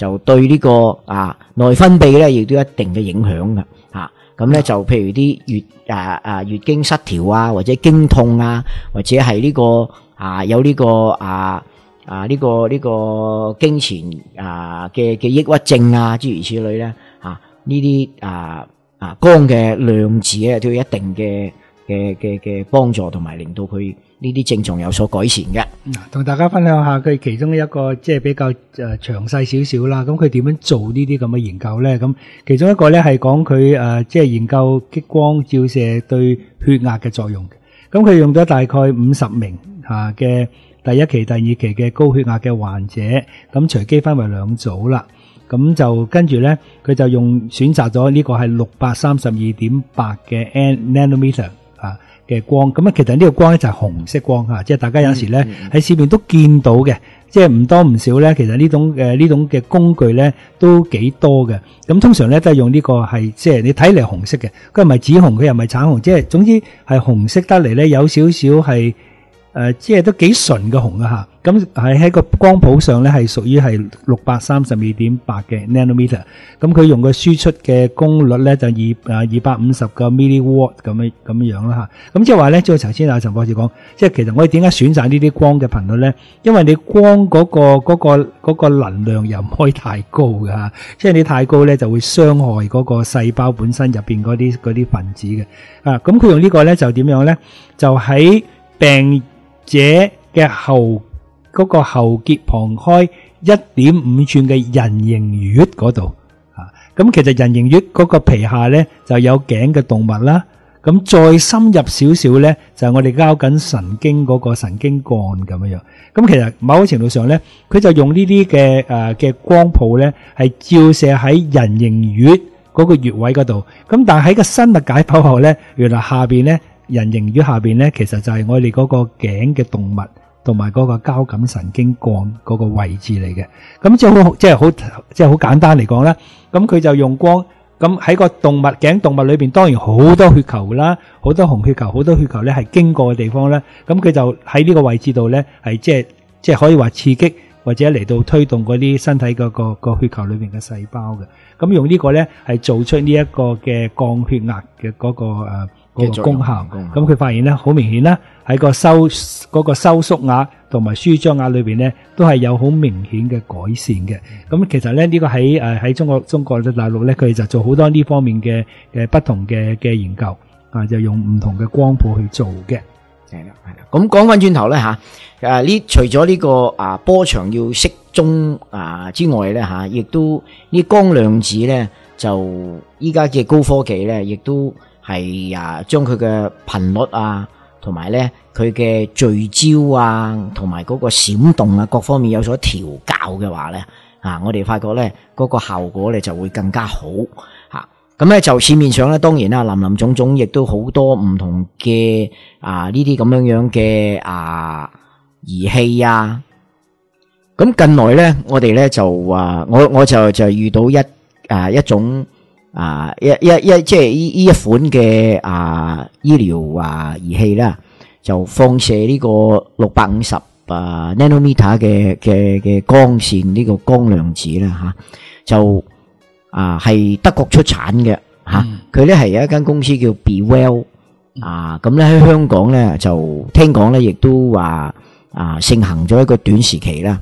就對呢個啊內分泌咧，亦都有一定嘅影響㗎。嚇。咁咧就譬如啲月啊啊月經失調啊，或者經痛啊，或者係呢個啊有呢個啊啊呢個呢個經前啊嘅嘅抑鬱症啊，諸如此類咧嚇，呢啲啊啊光嘅量子咧都有一定嘅嘅嘅嘅幫助，同埋令到佢呢啲症狀有所改善嘅。同大家分享下佢其中一個即係比較誒詳細少少啦。咁佢點樣做呢啲咁嘅研究咧？咁其中一個咧係講佢誒即係研究激光照射對血壓嘅作用。咁佢用咗大概五十名吓嘅第一期、第二期嘅高血壓嘅患者，咁隨機分為兩組啦。咁就跟住咧，佢就用選擇咗呢個係六百三十二點八嘅 nanometer。嘅光咁啊，其實呢個光咧就係紅色光嚇，即係大家有時咧喺市面都見到嘅，即係唔多唔少咧。其實呢種誒呢種嘅工具咧都幾多嘅。咁通常咧都係用呢個係即係你睇嚟紅色嘅，佢唔係紫紅，佢又唔係橙紅，即係總之係紅色得嚟咧，有少少係。誒、即係都幾純嘅紅啊吓，咁係喺個光譜上咧係屬於係六百三十二點八嘅 nanometer，咁佢用嘅輸出嘅功率咧就二誒二百五十個 milliwatt 咁樣咁樣樣啦吓，咁即係話咧，即係頭先阿陳博士講，即係其實我哋點解選擇呢啲光嘅頻率咧？因為你光嗰個嗰個嗰個能量又唔可以太高㗎。吓，即係你太高咧就會傷害嗰個細胞本身入邊嗰啲啲分子嘅，啊，咁佢用呢個咧就點樣咧？就喺病者嘅喉嗰個喉結旁開一點五寸嘅人形穴嗰度。啊，咁其實人形穴嗰個皮下咧就有頸嘅動物啦，咁再深入少少咧就係我哋交緊神經嗰個神經幹咁樣樣，咁其實某個程度上咧，佢就用呢啲嘅誒嘅光譜咧係照射喺人形穴嗰個穴位嗰度，咁但係喺個生物解剖後咧，原來下邊咧。人形於下邊咧，其實就係我哋嗰個頸嘅動物同埋嗰個交感神經幹嗰個位置嚟嘅。咁即係好，即係好，即係好簡單嚟講啦。咁佢就用光，咁喺個動物頸動物裏邊，當然好多血球啦，好多紅血球，好多血球咧係經過嘅地方咧。咁佢就喺呢個位置度咧，係即係即係可以話刺激或者嚟到推動嗰啲身體嗰個個血球裏邊嘅細胞嘅。咁用呢個咧係做出呢一個嘅降血壓嘅嗰個誒。嗰個功效，咁佢發現咧，好明顯啦，喺個收嗰個收縮壓同埋舒張壓裏邊咧，都係有好明顯嘅改善嘅。咁其實咧，呢個喺誒喺中國中國嘅大陸咧，佢哋就做好多呢方面嘅嘅不同嘅嘅研究，啊，就用唔同嘅光譜去做嘅。係啦，係啦。咁講翻轉頭咧吓，誒呢除咗呢個啊波長要適中啊之外咧吓，亦都呢光量子咧就依家嘅高科技咧，亦都。係啊，將佢嘅頻率啊，同埋咧佢嘅聚焦啊，同埋嗰個閃動啊，各方面有所調校嘅話咧，啊，我哋發覺咧嗰個效果咧就會更加好吓。咁咧就市面上咧，當然啦，林林總總亦都好多唔同嘅啊呢啲咁樣樣嘅啊儀器啊。咁近來咧，我哋咧就啊，我我就就遇到一啊一種。啊一一一即係呢呢一款嘅啊醫療啊儀器啦，就放射呢個六百五十啊 nanometer 嘅嘅嘅光線呢個光量子啦吓，就啊係德國出產嘅吓，佢咧係有一間公司叫 Be Well 啊，咁咧喺香港咧就聽講咧亦都話啊盛行咗一個短時期啦。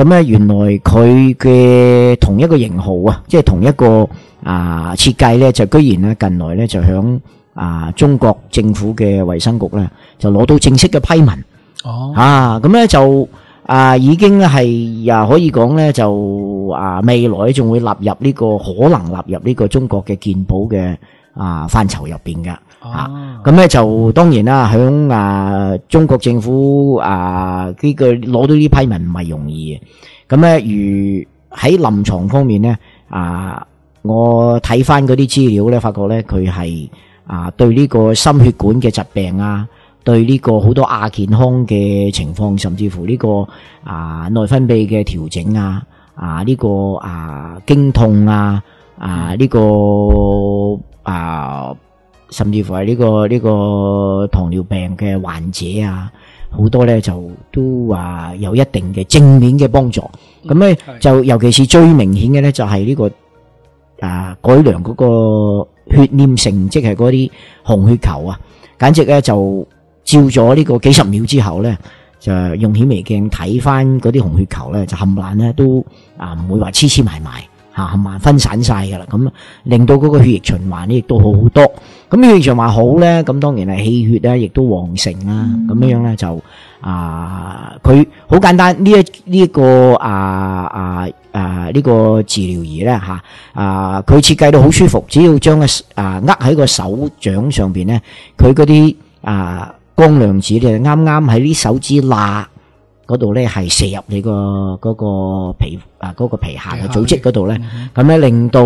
咁咧，原來佢嘅同一個型號啊，即係同一個啊設計咧，就居然咧近來咧就響啊中國政府嘅衛生局咧就攞到正式嘅批文。哦，啊，咁咧就啊已經咧係啊可以講咧就啊未來仲會納入呢個可能納入呢個中國嘅健保嘅啊範疇入邊嘅。啊，咁咧就當然啦，響啊中國政府啊呢个攞到呢批文唔係容易嘅。咁咧，如喺臨床方面咧，啊，我睇翻嗰啲資料咧，發覺咧佢係啊對呢個心血管嘅疾病啊，對呢個好多亞健康嘅情況，甚至乎呢個啊內分泌嘅調整啊，啊呢個啊经痛啊，啊呢個啊。甚至乎係呢個呢個糖尿病嘅患者啊，好多咧就都話有一定嘅正面嘅幫助。咁咧就尤其是最明顯嘅咧就係呢個啊改良嗰個血黏性，即係嗰啲紅血球啊，簡直咧就照咗呢個幾十秒之後咧，就用顯微鏡睇翻嗰啲紅血球咧，就冚唪唥咧都啊唔會話黐黐埋埋。吓，冚唪唥分散晒噶啦，咁令到嗰個血液循環咧亦都好好多。咁血液循環好咧，咁當然係氣血咧亦都旺盛啦。咁樣樣咧就啊，佢好簡單呢一呢一個啊啊啊呢個治療儀咧吓啊，佢設計到好舒服，只要將個啊握喺個手掌上邊咧，佢嗰啲啊光量子咧啱啱喺啲手指罅。嗰度咧係射入你個嗰個皮啊嗰個皮下嘅組織嗰度咧，咁咧令到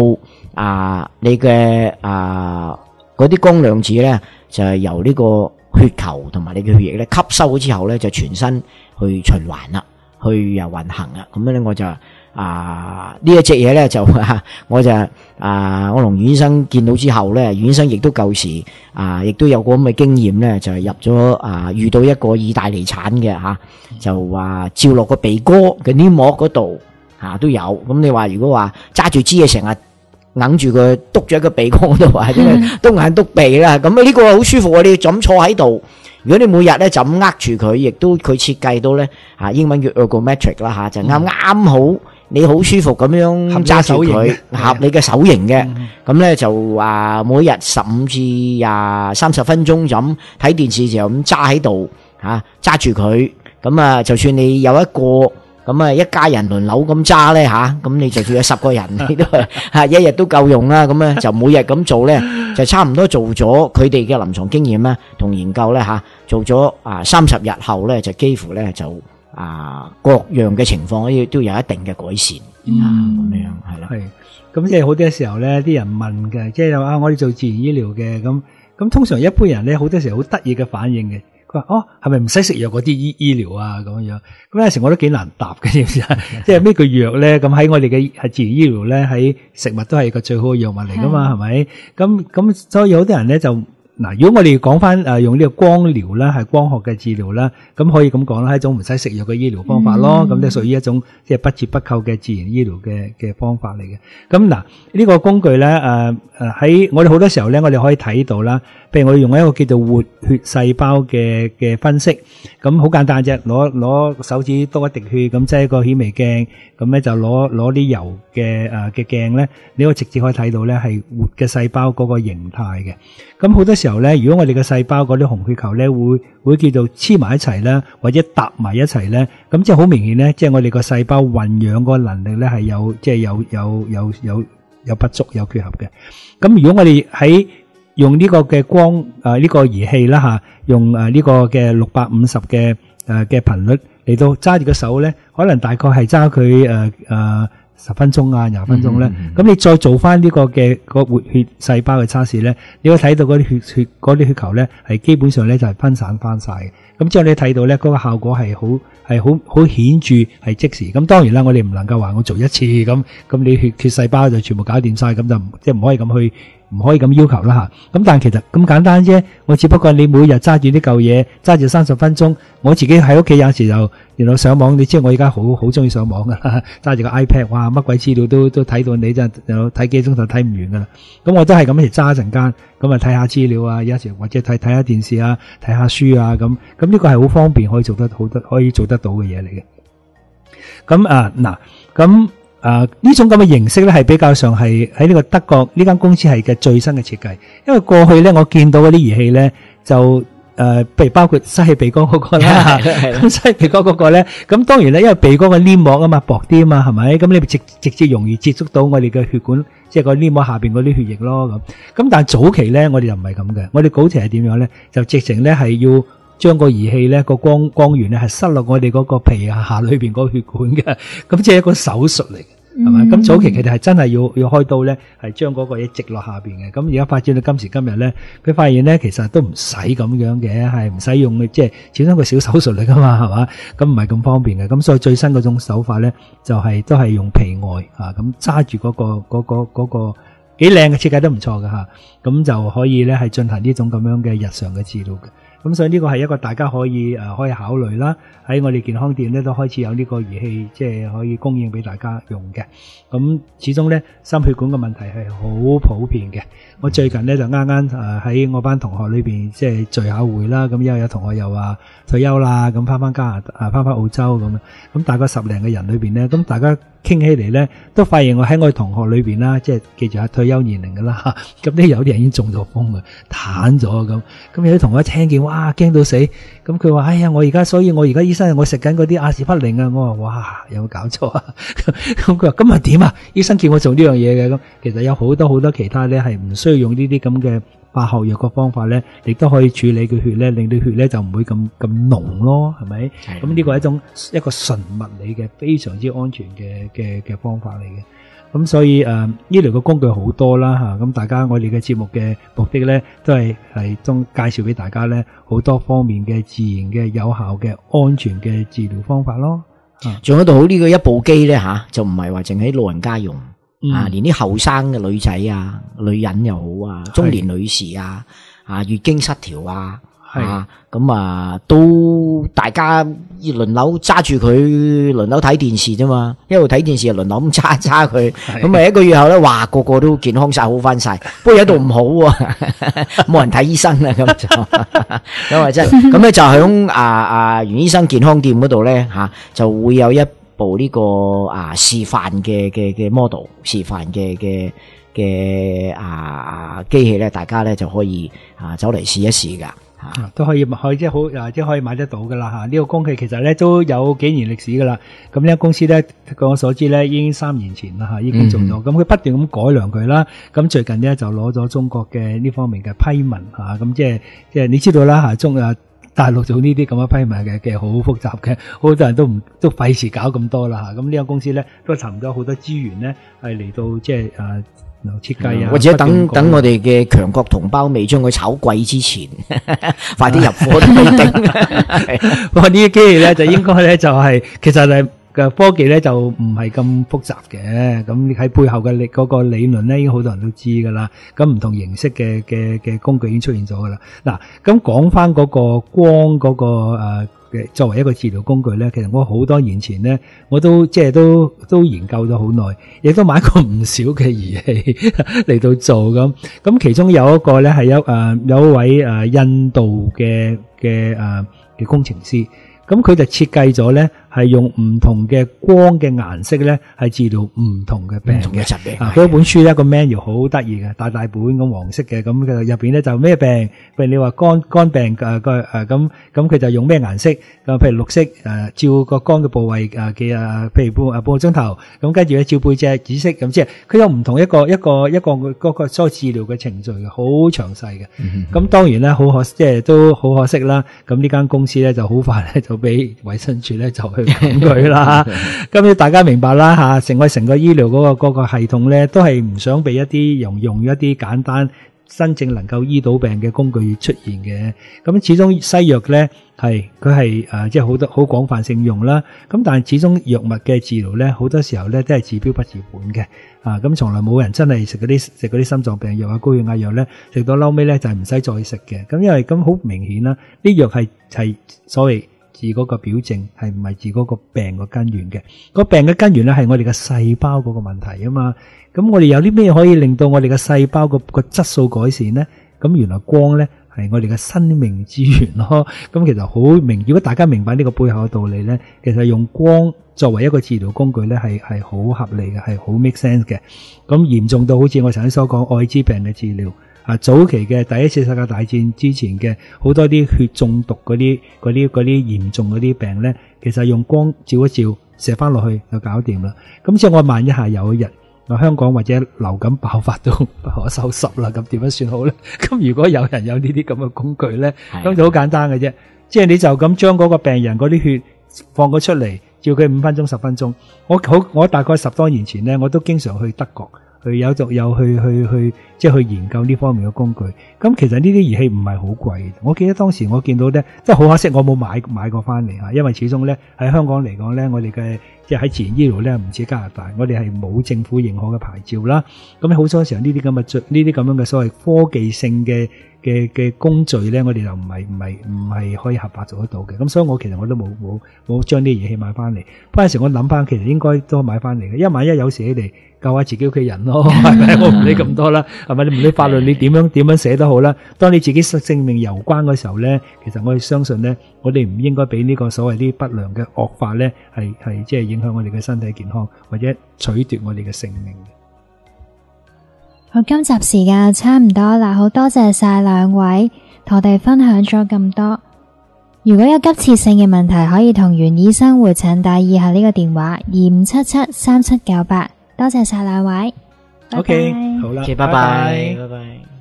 啊你嘅啊嗰啲光量子咧就係由呢個血球同埋你嘅血液咧吸收咗之後咧就全身去循環啦，去又運行啦，咁樣咧我就。啊！呢一隻嘢咧就，我就啊，我同袁醫生見到之後咧，袁醫生亦都舊時啊，亦都有個咁嘅經驗咧，就入咗啊，遇到一個意大利產嘅吓，就話照落個鼻哥嘅黏膜嗰度吓都有。咁你話如果話揸住支嘢成日揞住佢篤咗個鼻哥嗰度，或者 篤眼篤鼻啦，咁啊呢個好舒服啊！你就咁坐喺度，如果你每日咧就咁握住佢，亦都佢設計到咧吓，英文叫 ergometric 啦吓，就啱啱好。你好舒服咁樣揸住佢，合你嘅手型嘅，咁咧就啊每日十五至廿三十分鐘咁睇電視就咁揸喺度吓，揸住佢，咁啊就算你有一個咁啊一家人輪流咁揸咧吓，咁你就算有十個人，你都吓一日都夠用啦，咁咧就每日咁做咧，就差唔多做咗佢哋嘅臨床經驗咧，同研究咧吓，做咗啊三十日後咧就幾乎咧就。啊，各樣嘅情況都都有一定嘅改善，嗯、啊，咁樣係啦。係，咁即係好多時候咧，啲人問嘅，即係啊我哋做自然醫療嘅，咁咁通常一般人咧，好多時候好得意嘅反應嘅，佢話哦，係咪唔使食藥嗰啲醫醫療啊咁樣？咁有時我都幾難答嘅，知唔知啊？即係咩叫藥咧？咁喺我哋嘅係自然醫療咧，喺食物都係個最好嘅藥物嚟噶嘛？係咪？咁咁所以有好多人咧就。嗱，如果我哋講翻诶用呢個光療啦，係光學嘅治療啦，咁可以咁講啦，係一種唔使食藥嘅醫療方法咯。咁即係屬於一種即係不折不扣嘅自然醫療嘅嘅方法嚟嘅。咁嗱，呢個工具咧誒誒喺我哋好多時候咧，我哋可以睇到啦。譬如我哋用一個叫做活血細胞嘅嘅分析，咁好簡單啫，攞攞手指多一滴血，咁即係一個顯微鏡，咁咧就攞攞啲油嘅诶嘅鏡咧，你可以直接可以睇到咧係活嘅細胞嗰個形態嘅。咁好多時候咧，如果我哋嘅細胞嗰啲紅血球咧，會會叫做黐埋一齊啦，或者搭埋一齊咧，咁即係好明顯咧，即係我哋個細胞混養嗰個能力咧係有即係有有有有有不足有缺陷嘅。咁如果我哋喺用呢個嘅光誒呢個儀器啦吓，用誒呢個嘅六百五十嘅誒嘅頻率嚟到揸住個手咧，可能大概係揸佢誒誒。十分鐘啊，廿分鐘咧，咁、嗯、你再做翻呢個嘅個活血細胞嘅測試咧，你會睇到嗰啲血血嗰啲血球咧，係基本上咧就係分散翻晒嘅。咁之後你睇到咧，嗰個效果係好係好好顯著，係即時。咁當然啦，我哋唔能夠話我做一次咁，咁你血血細胞就全部搞掂晒，咁就即係唔可以咁去。唔可以咁要求啦吓，咁但係其實咁簡單啫。我只不過你每日揸住啲旧嘢，揸住三十分鐘。我自己喺屋企有時就然後上網，你知我而家好好中意上網噶，揸住個 iPad，哇，乜鬼資料都都睇到你真係睇幾個鐘頭睇唔完噶啦。咁我都係咁一揸一陣間，咁啊睇下資料啊，有時或者睇睇下電視啊，睇下書啊，咁咁呢個係好方便可以做得好得可以做得到嘅嘢嚟嘅。咁啊嗱，咁。啊！呢種咁嘅形式咧，係比較上係喺呢個德國呢間公司係嘅最新嘅設計。因為過去咧，我見到嗰啲儀器咧，就誒，譬如包括吸氣鼻哥嗰個啦，咁吸氣鼻哥嗰個咧，咁當然咧，因為鼻哥嘅黏膜啊嘛，薄啲啊嘛，係咪？咁你直直接容易接觸到我哋嘅血管，即係個黏膜下邊嗰啲血液咯。咁咁但係早期咧，我哋就唔係咁嘅。我哋早期係點樣咧？就直情咧係要。將個儀器咧個光光源咧係塞落我哋嗰個皮下裏邊嗰個血管嘅，咁即係一個手術嚟嘅，係咪？咁早期佢哋係真係要要開刀咧，係將嗰個嘢植落下邊嘅。咁而家發展到今時今日咧，佢發現咧其實都唔使咁樣嘅，係唔使用嘅，即係始終個小手術嚟噶嘛，係嘛？咁唔係咁方便嘅。咁所以最新嗰種手法咧，就係都係用皮外啊，咁揸住嗰個嗰個嗰個幾靚嘅設計都唔錯㗎吓，咁就可以咧係進行呢種咁樣嘅日常嘅治療嘅。咁所以呢个系一个大家可以诶可以考虑啦。喺我哋健康店咧都开始有呢个仪器，即系可以供应俾大家用嘅。咁始终咧心血管嘅问题系好普遍嘅。我最近咧就啱啱誒喺我班同學裏邊即係聚下會啦。咁因為有同學又話退休啦，咁翻翻加拿大啊，翻翻澳洲咁。咁大概十零個人裏邊咧，咁大家傾起嚟咧，都發現我喺我同學裏邊啦，即係記住係退休年齡噶啦。咁呢有啲人已經中咗風啊，癱咗咁。咁有啲同學一聽見哇驚到死，咁佢話：哎呀，我而家所以我而家醫生我食緊嗰啲阿士匹靈啊。我話：哇，有冇搞錯啊？咁佢話：今日點啊？醫生叫我做呢樣嘢嘅。咁其實有好多好多其他咧係唔需要用呢啲咁嘅化學藥嘅方法咧，亦都可以處理佢血咧，令到血咧就唔會咁咁濃咯，係咪？咁呢個係一種一個純物理嘅非常之安全嘅嘅嘅方法嚟嘅。咁所以誒，醫療嘅工具好多啦嚇。咁大家我哋嘅節目嘅目的咧，都係係中介紹俾大家咧好多方面嘅自然嘅有效嘅安全嘅治療方法咯。仲有度好呢個一部機咧嚇，就唔係話淨喺老人家用。啊！連啲後生嘅女仔啊、女人又好啊、中年女士啊、啊月經失調啊，啊咁啊，都大家輪流揸住佢，輪流睇電視啫嘛，一路睇電視又輪流咁揸 揸佢，咁啊一個月後咧，哇個個都健康晒，好翻晒。不過有度唔好喎，冇人睇醫生啦，咁就 因為真咁咧，就響啊啊袁醫生健康店嗰度咧吓，就會有一。部呢個啊示範嘅嘅嘅 model 示範嘅嘅嘅啊機器咧，大家咧就可以啊走嚟試一試噶吓，都可以可以即係好啊，即係可以買得到噶啦吓。呢個工具其實咧都有幾年歷史噶啦。咁呢間公司咧，據我所知咧，已經三年前啦吓，已經做咗。咁佢不斷咁改良佢啦。咁最近咧就攞咗中國嘅呢方面嘅批文吓。咁即係即係你知道啦吓，中啊。大陸做呢啲咁嘅批文嘅，其實好複雜嘅，好多人都唔都費事搞咁多啦嚇。咁呢間公司咧都尋咗好多資源咧，係嚟到即係誒設計啊，或者等等我哋嘅強國同胞未將佢炒貴之前，快啲入貨都未定。不過呢啲機器咧就應該咧就係其實係。嘅科技咧就唔係咁複雜嘅，咁喺背後嘅理嗰個理論咧，已經好多人都知噶啦。咁唔同形式嘅嘅嘅工具已經出現咗噶啦。嗱，咁講翻嗰個光嗰個誒嘅作為一個治療工具咧，其實我好多年前咧，我都即係都都研究咗好耐，亦都買過唔少嘅儀器 嚟到做咁。咁其中有一個咧係有誒有一位誒印度嘅嘅誒嘅工程師，咁佢就設計咗咧。係用唔同嘅光嘅顏色咧，係治療唔同嘅病嘅疾病。啊，嗰本書咧個 menu 好得意嘅，大大本咁黃色嘅，咁嘅入邊咧就咩病？譬如你話肝肝病誒個誒咁咁，佢就用咩顏色？咁譬如綠色誒，照個肝嘅部位誒嘅誒，譬如半誒半個鐘頭，咁跟住咧照背脊紫色，咁即係佢有唔同一個一個一個嗰個所治療嘅程序嘅，好詳細嘅。咁當然咧，好可即係都好可惜啦。咁呢間公司咧就好快咧就俾衛生署咧就去。咁佢啦，咁要大家明白啦吓，成個成个医疗嗰个嗰個系统咧，都系唔想俾一啲用用一啲简单真正能够医到病嘅工具出现嘅。咁始终西药咧系佢系诶，即系好多好广泛性用啦。咁但系始终药物嘅治疗咧，好多时候咧都系治标不治本嘅。啊，咁从来冇人真系食嗰啲食嗰啲心脏病药啊、高血压药咧，食到嬲尾咧就係唔使再食嘅。咁因为咁好明显啦，啲药系系所謂。治嗰個表症係唔係治嗰個病個根源嘅？個病嘅根源咧係我哋嘅細胞嗰個問題啊嘛。咁我哋有啲咩可以令到我哋嘅細胞個個質素改善咧？咁原來光咧係我哋嘅生命之源咯。咁其實好明，如果大家明白呢個背後嘅道理咧，其實用光作為一個治療工具咧係係好合理嘅，係好 make sense 嘅。咁嚴重到好似我頭先所講艾滋病嘅治療。啊，早期嘅第一次世界大戰之前嘅好多啲血中毒嗰啲嗰啲嗰啲嚴重嗰啲病咧，其實用光照一照射翻落去就搞掂啦。咁即係我萬一下有一日啊香港或者流感爆發都不可收拾啦，咁點樣算好咧？咁如果有人有呢啲咁嘅工具咧，咁就好簡單嘅啫。即係你就咁將嗰個病人嗰啲血放咗出嚟，照佢五分鐘十分鐘。我好我大概十多年前咧，我都經常去德國。佢有就有去去去，即係去研究呢方面嘅工具。咁其實呢啲儀器唔係好貴。我記得當時我見到咧，即係好可惜，我冇買買過翻嚟啊。因為始終咧喺香港嚟講咧，我哋嘅即係喺自然醫療咧，唔似加拿大，我哋係冇政府認可嘅牌照啦。咁好多時候呢啲咁嘅呢啲咁樣嘅所謂科技性嘅嘅嘅工序咧，我哋就唔係唔係唔係可以合法做得到嘅。咁所以我其實我都冇冇冇將啲儀器買翻嚟。不過有時我諗翻，其實應該都買翻嚟嘅。一萬一有時你哋救下自己屋企人咯，係咪？我唔理咁多啦，係咪？你唔理法律，你點樣點樣寫都好啦。當你自己性命攸關嘅時候咧，其實我哋相信咧，我哋唔應該俾呢個所謂啲不良嘅惡法咧，係係即係影響我哋嘅身體健康，或者取奪我哋嘅性命。好，今集時間差唔多啦，好多謝晒兩位同我哋分享咗咁多。如果有急切性嘅問題，可以同袁醫生會診，打以下呢個電話二五七七三七九八。多謝晒兩位。OK，好啦，拜拜，拜拜。